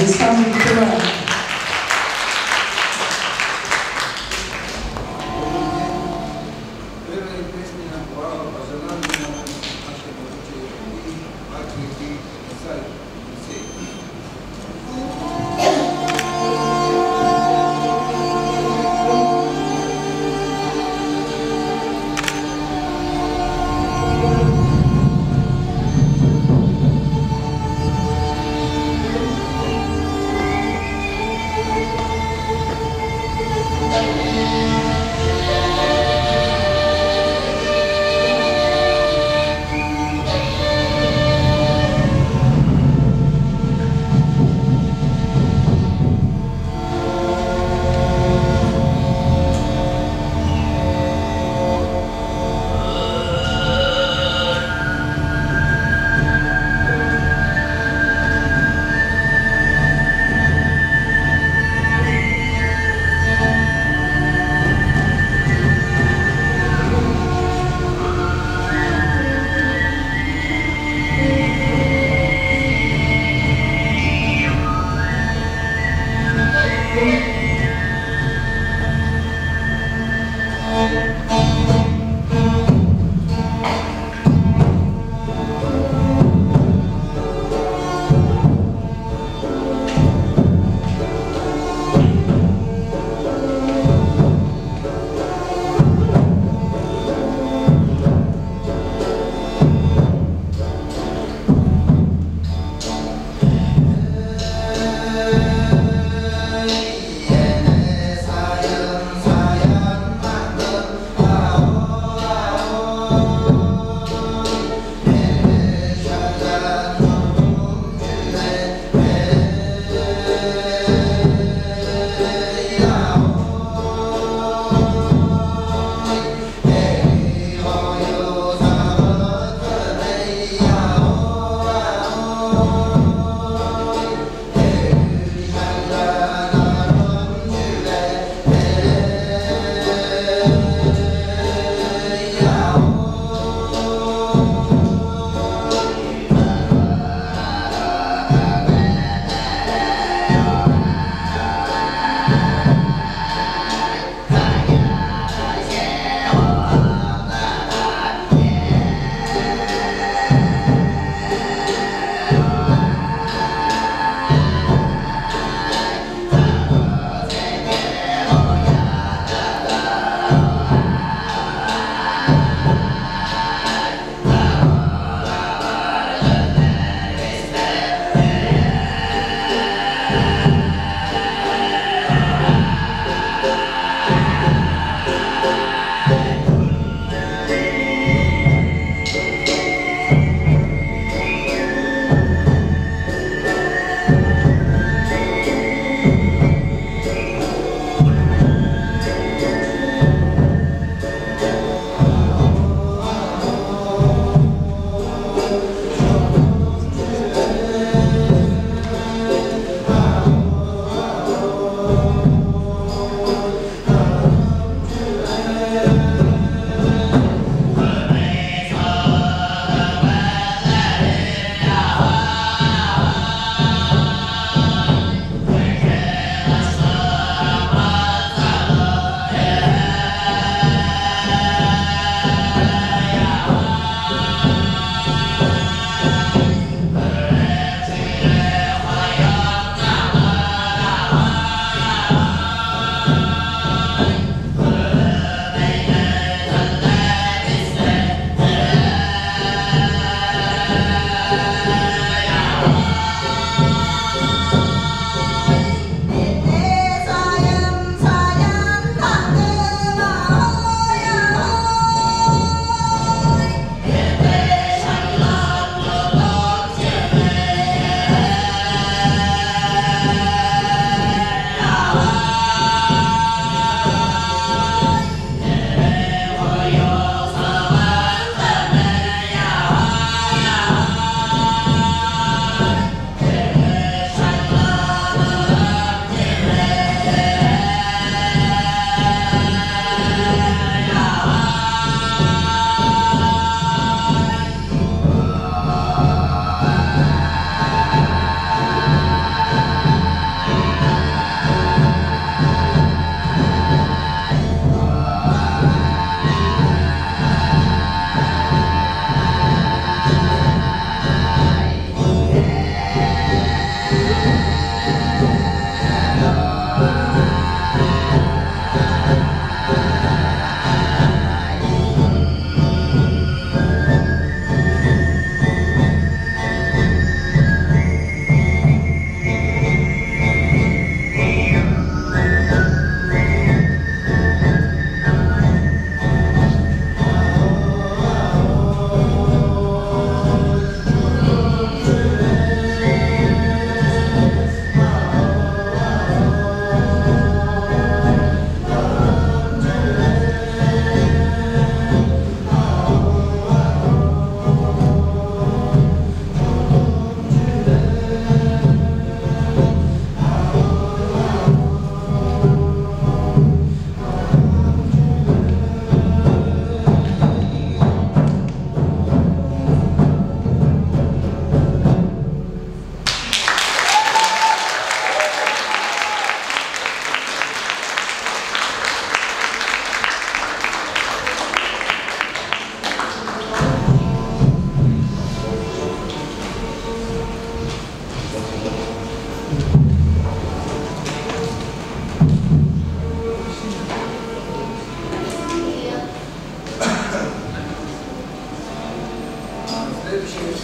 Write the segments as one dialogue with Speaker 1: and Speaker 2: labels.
Speaker 1: Eles estavam muito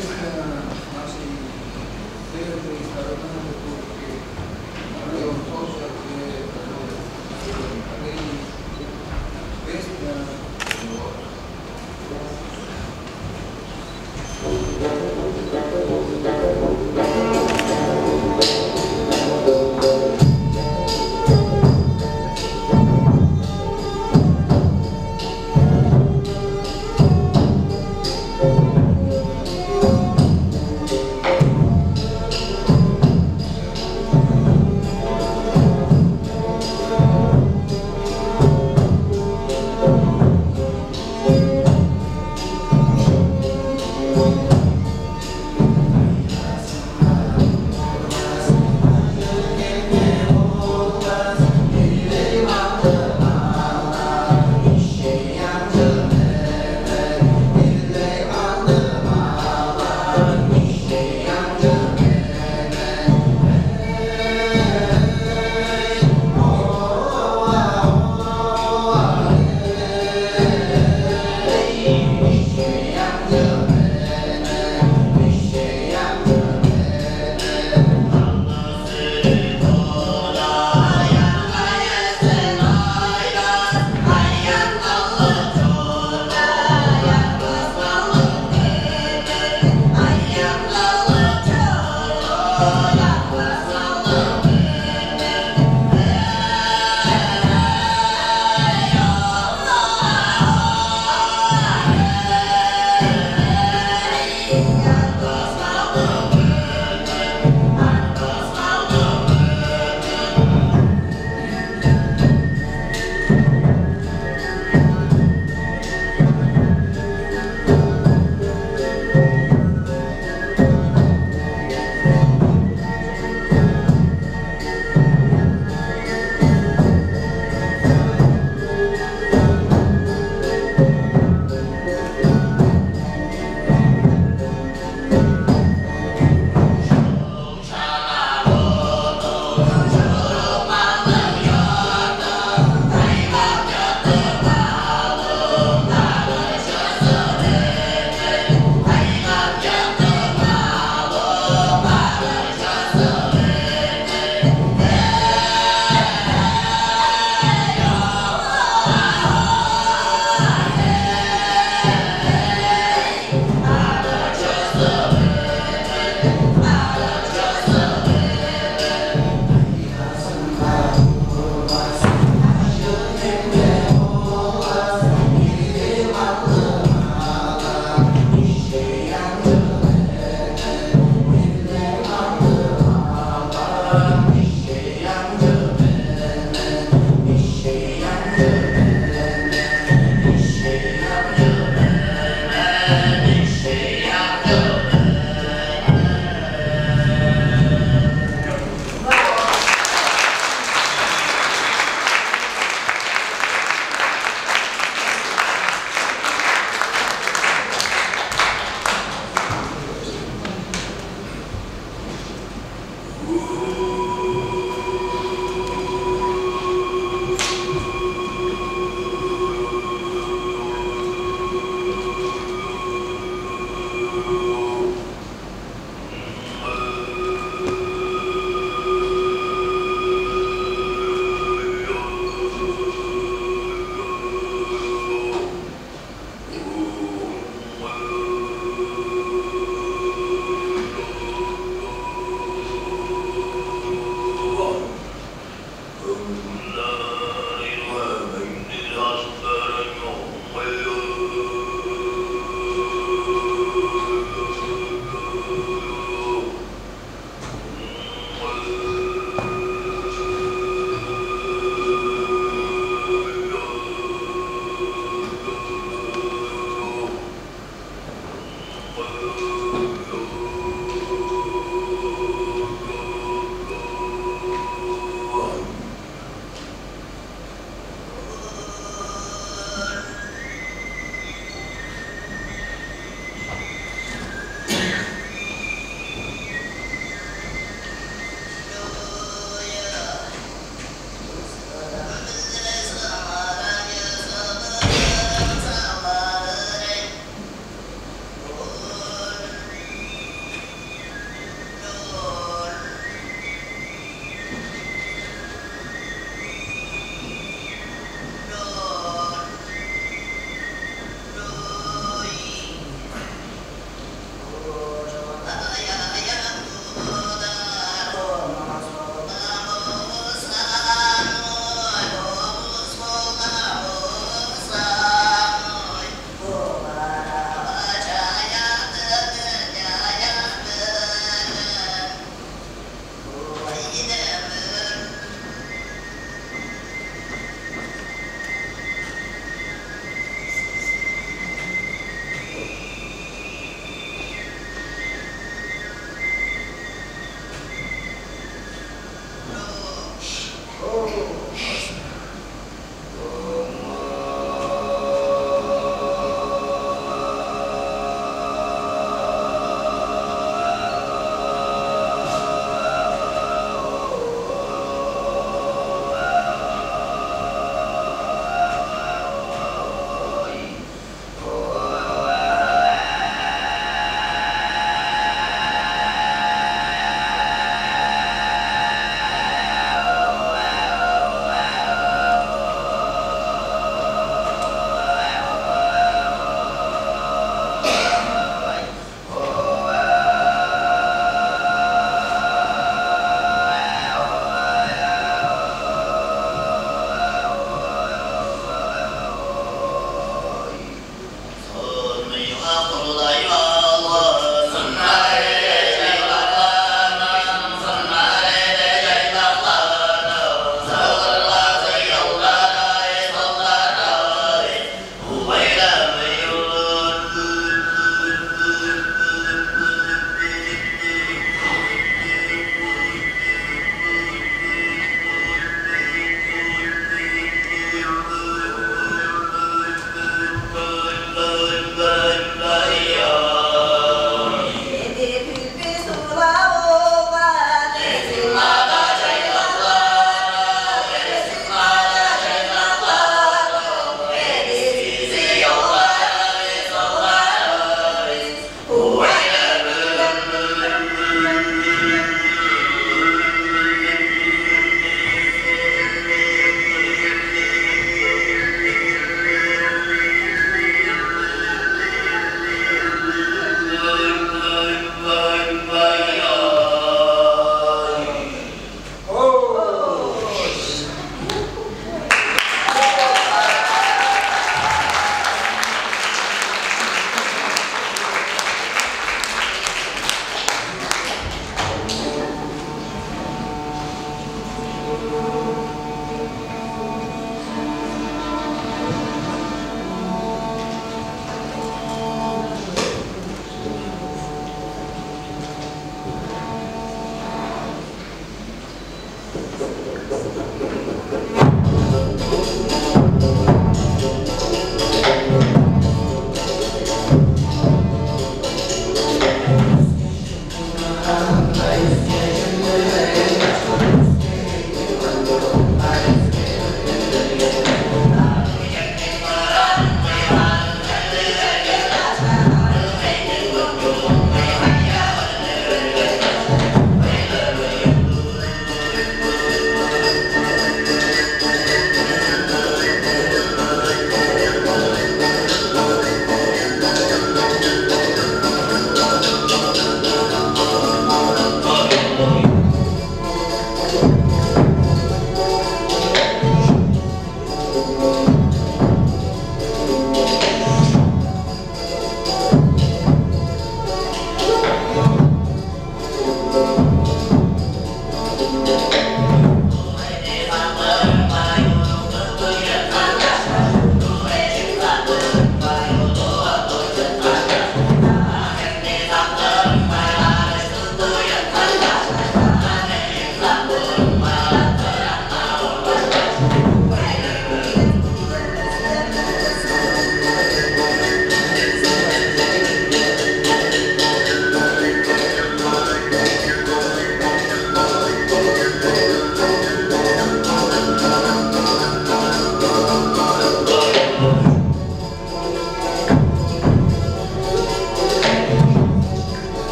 Speaker 1: Εμείς έχουμε έναν
Speaker 2: άσχημο,
Speaker 3: του.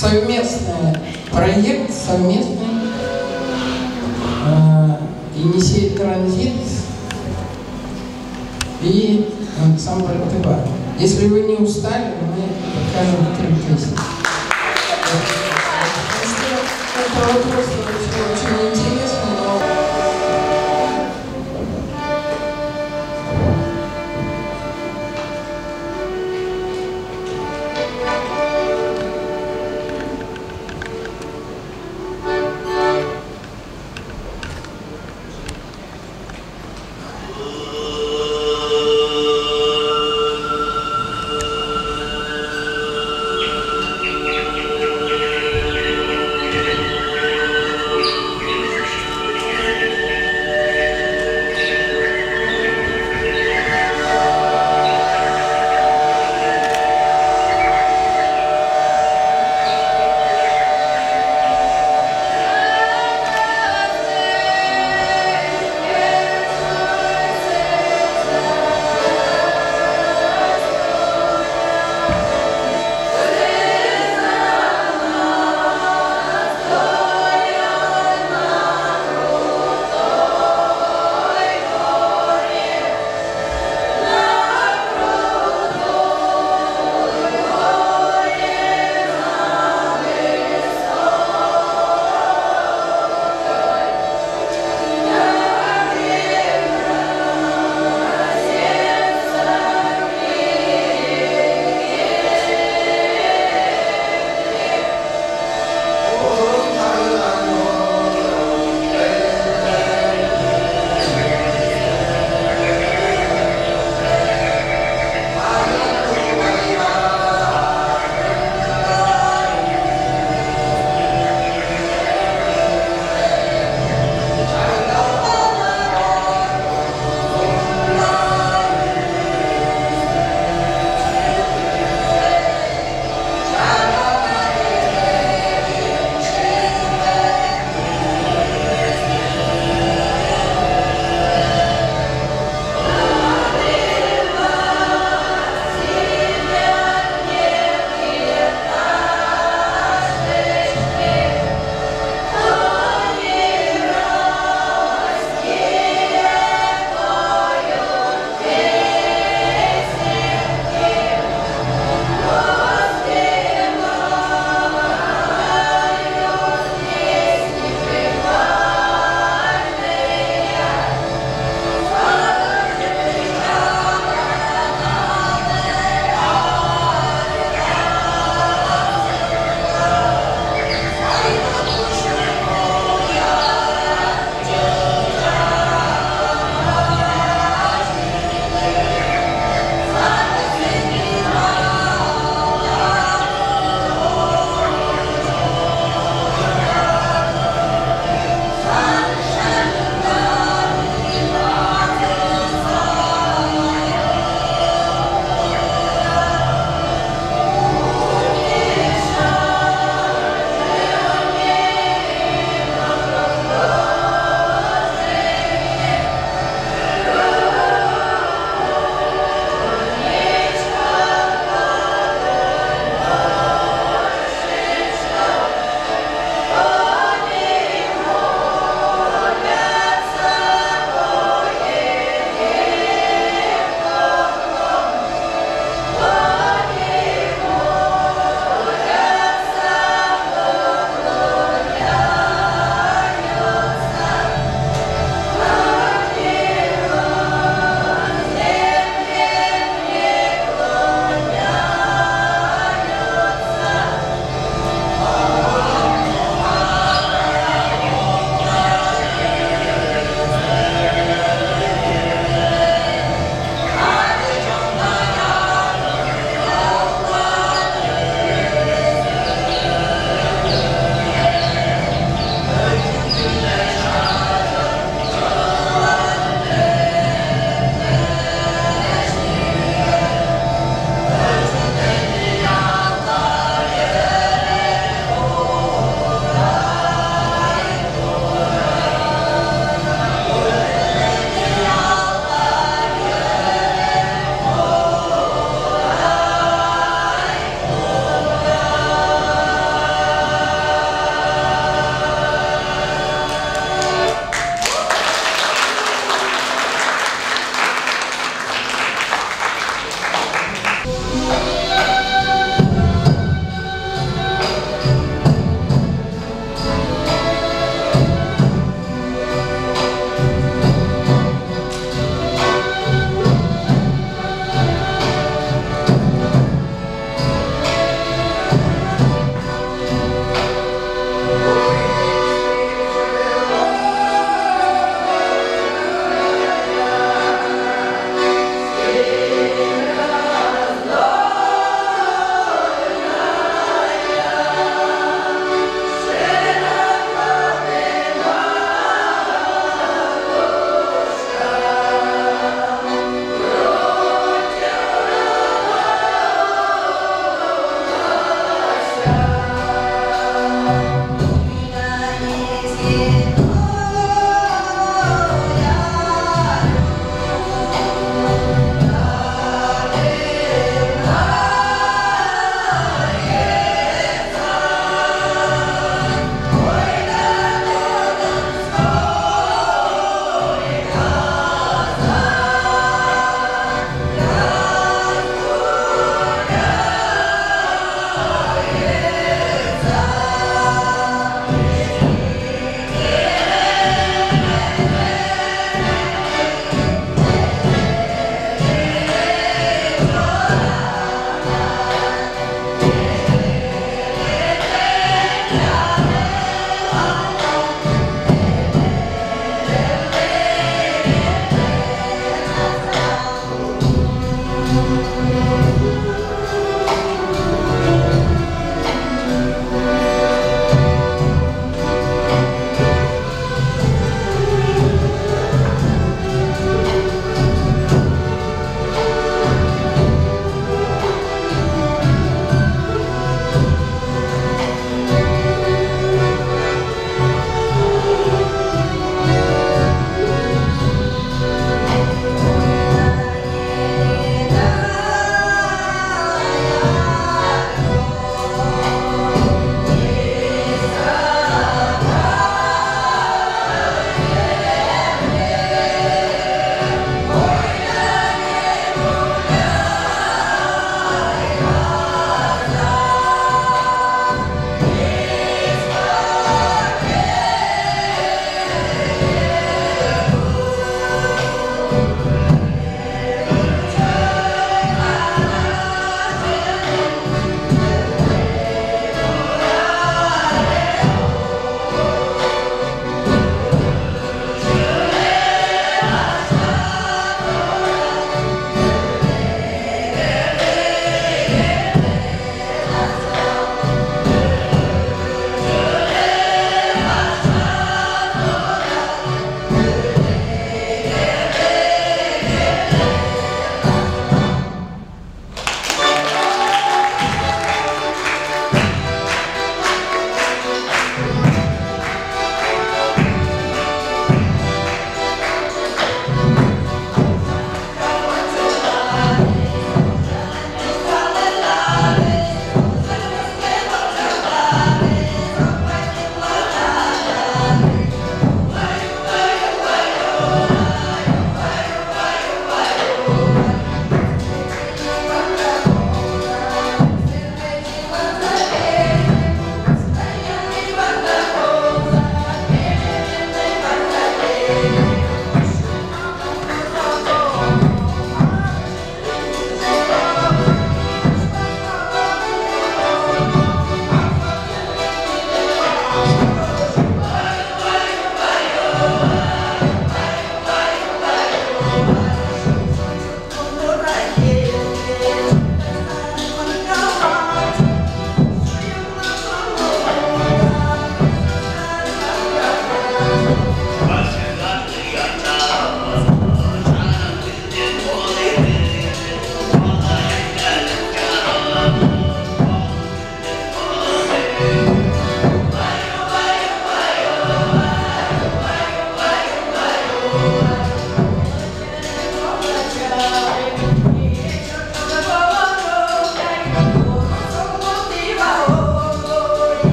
Speaker 4: Совместный проект, совместный э, Енисей Транзит и ансамбль ТБ. Если вы не устали, мы покажем три песни. Это вопрос